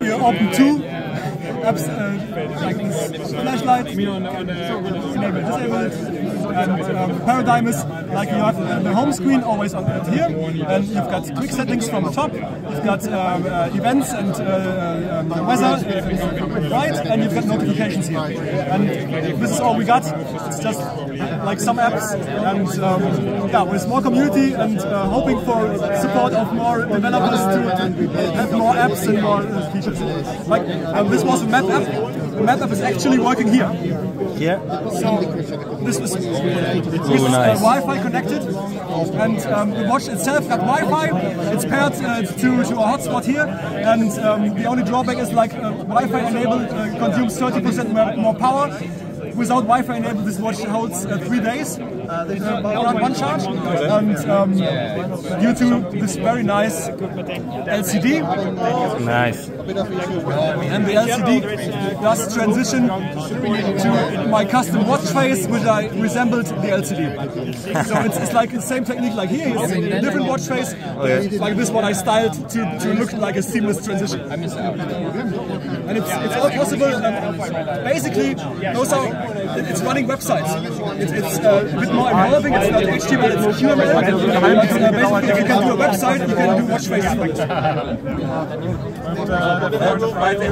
We open two. Apps uh, like this flashlight, enable disabled, and um, paradigm is like you have the home screen always on here, and you've got quick settings from the top, you've got um, uh, events and uh, um, weather right, and you've got notifications here. And this is all we got. It's just like some apps, and um, yeah, with more community and uh, hoping for support of more developers to have more apps and more uh, features. Like um, this was a map app. The map app is actually working here. Yeah. So this was with Ooh, nice. uh, Wi-Fi connected, and um, the watch itself got Wi-Fi. It's paired uh, to, to a hotspot here, and um, the only drawback is like uh, Wi-Fi enabled uh, consumes 30% more, more power. Without Wi-Fi enabled, this watch holds uh, three days uh, around one charge, and um, due to this very nice LCD, Nice. and the LCD does transition to my custom watch face, which I resembled the LCD. so it's, it's like the same technique like here, it's a different watch face, like this one I styled to, to look like a seamless transition. And it's, it's all possible, and basically those are, it's running websites. It's, it's uh, a bit more involving, it's not HTML, it's QML, but uh, basically if you can do a website, you can do watch face.